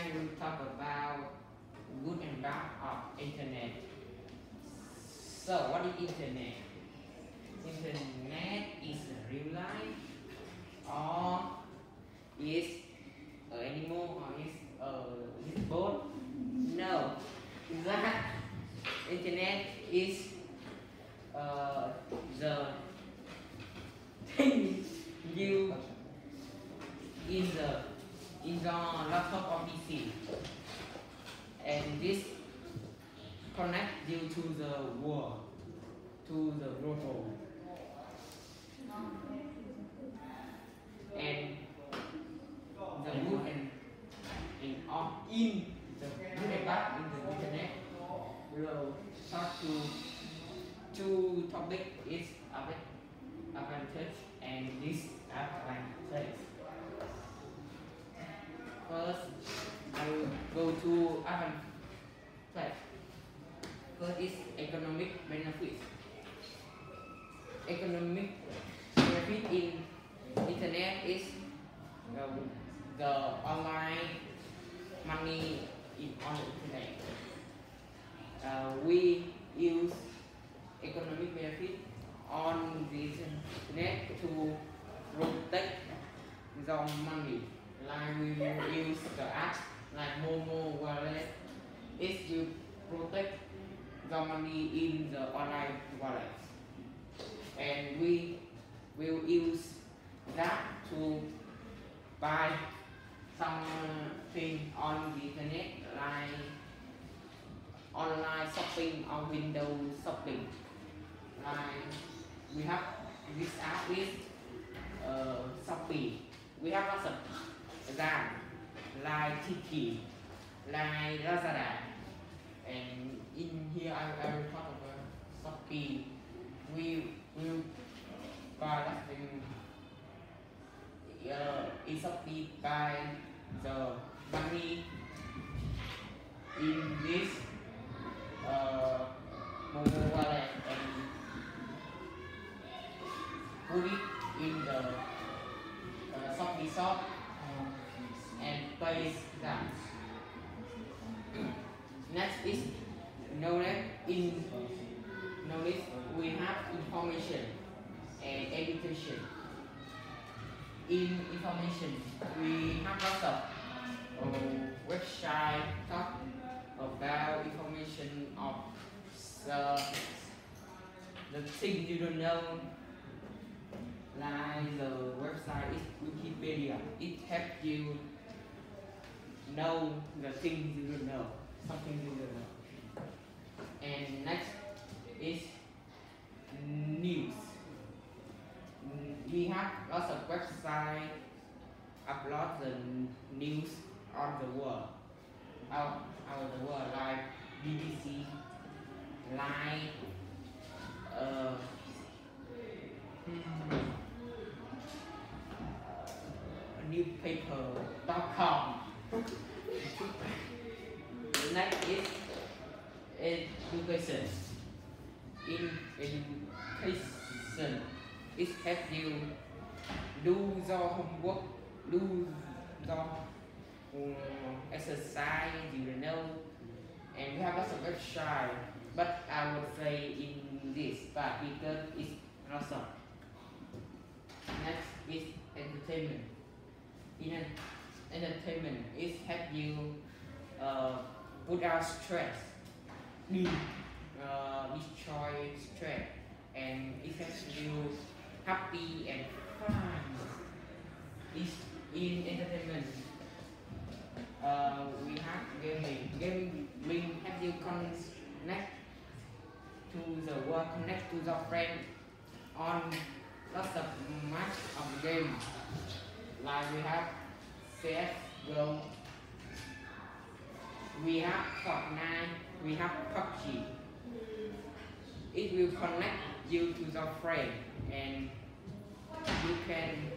I will talk about good and bad of internet. So what is internet? Internet is real life or is an animal or is uh, is both? No. That internet is uh, the thing you in the in the laptop or PC and this connect you to the world to the global and the good and in of in the good and bad in the internet will talk to two topic is advantage and disadvantage. First, I will go to advantage. First is economic benefits. Economic benefit in internet is the, the online money in on the internet. Uh, we use economic benefit on the internet to protect the money. Like we use the app like Momo wallet. If you protect the money in the wallet, and we will use that to buy something on the internet like online shopping or window shopping. Like we have this app is uh, Shopee. We have lots of that like Tiki, like Lazada, and in here I, I will talk about Shopee. We will buy something uh, in Shopee by the money in this uh, Momo wallet and put it in the uh, Shopee shop and place that. Next is knowledge in information and education. In information we have lots of uh, website talk about information of the, the you don't know like the website is Wikipedia. It helps you know the things you don't know, something you don't know. newspaper.com. Next is education. In education, it helps you do your homework, do your um, exercise, you know, and we have lots of website. But I would say in this, but because it's awesome. Next is entertainment. In entertainment, it helps you uh, put out stress, uh, destroy stress, and it helps you happy and fun. Is in entertainment. Uh, we have gaming. Gaming will help you connect to the world, connect to the friend on lots of much of the game. Like we have CSGO, we have Fortnite, we have PUBG. It will connect you to the friend and you can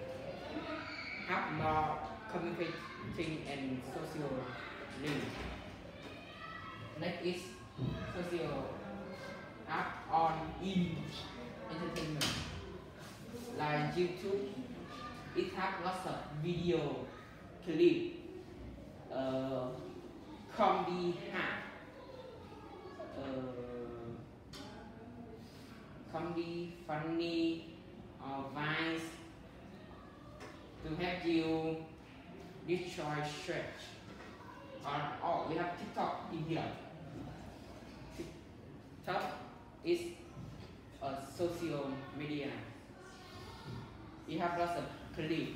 have more communicating and social link. Next is social app on in entertainment like YouTube. It has lots of video clip uh, comedy hack, uh, comedy, funny, or vines to help you destroy stress. Or, oh, we have TikTok in here. TikTok is a social media. We have lots of clip,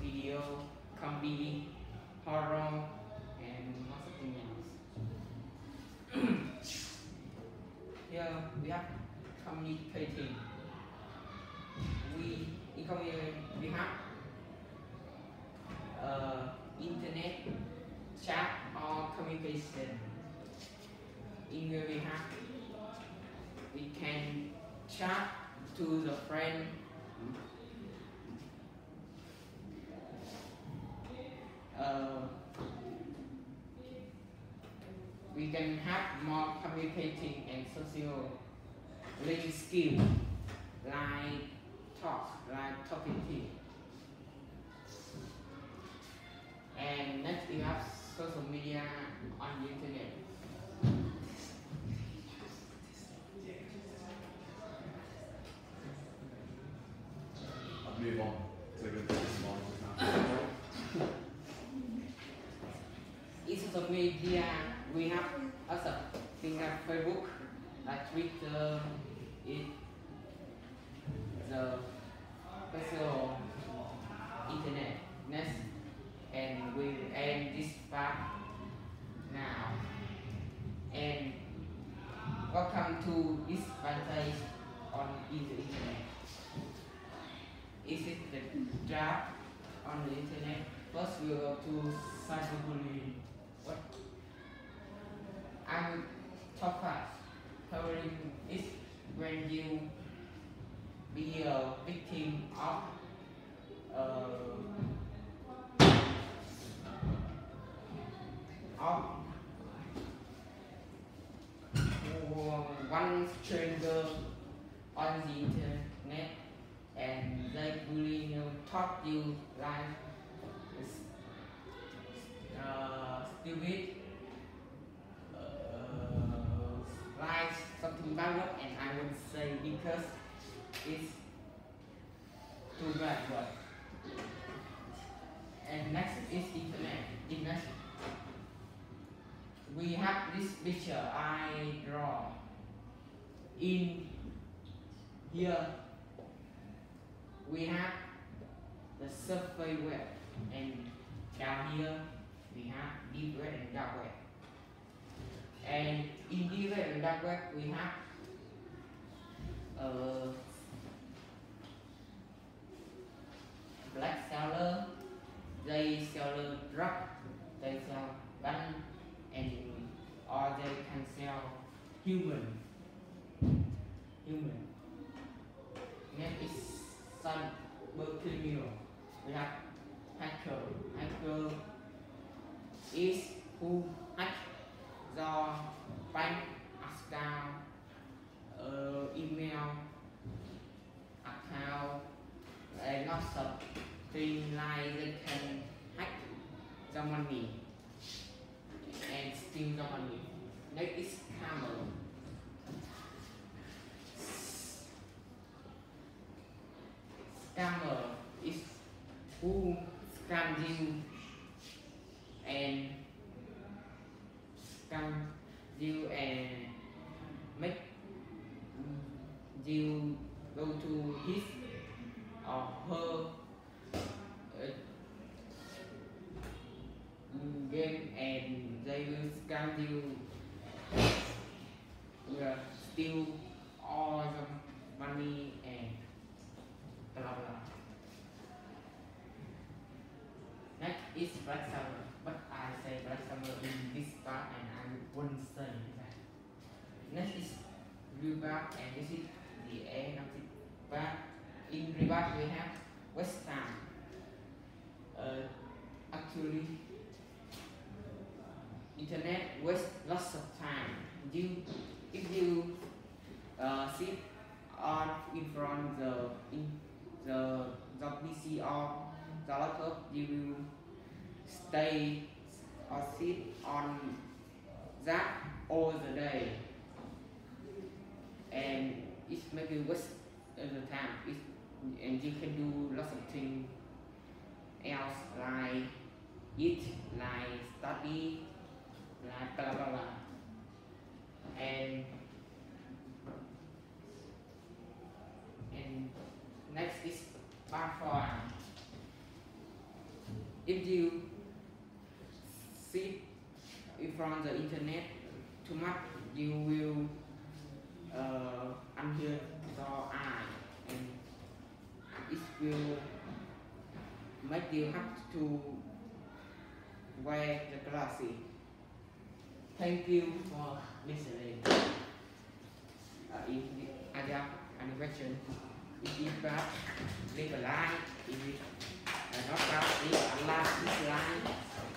video, comedy, horror, and lots of things else. Here we have communicating. We in we have uh, internet chat or communication. In here we have we can chat to the friend uh, we can have more communicating and social link skill like talk, like talking to. And next we have social media on the internet. I'll move on to the small now. In social media we have also things like Facebook, Twitter, it the personal internet next and we end this part now. And welcome to this advantage on the internet. Is it the draft on the internet? First we go to cyberbullying I will talk fast covering is when you be a victim of uh, of one stranger on the internet and they bully you, taught you like uh, stupid bad and I would say because it's too bad word. And next is internet. Internet. We have this picture I draw. In here we have the surface web and down here we have deep web and dark web. And in deep web and dark web we have uh, black seller, they seller drug, they sell gun, and or they can sell. Human. They can hack the money and steal the money. Next is scammer. Scammer is who scam you and scam you and make mm, you go to his or her game and they will scam you will steal all the money and blah blah. Next is Black Summer, but I say Black Summer in this part and I wouldn't say that. Next is Rebirth and this is the end of it. But in Rebirth we have West Ham. Uh, actually, internet waste lots of time. You, if you uh, sit on in front the in the the PC or the laptop, you will stay or sit on that all the day and it make you waste the time it, and you can do lots of things else like eat like study and and next is platform if you sit in front of the internet too much you will uh, unhear your eye. And it will make you have to wear the glasses. Thank you for listening. Uh, if you have any question, if you back, leave a like. If you are not back, leave a like, dislike.